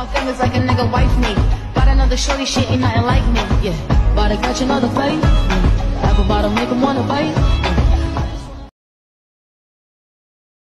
my fingers like a nigga wife me. Got another shorty, shit ain't nothing like me. Yeah, about to catch another fight. Mm. Apple bottom make 'em wanna bite.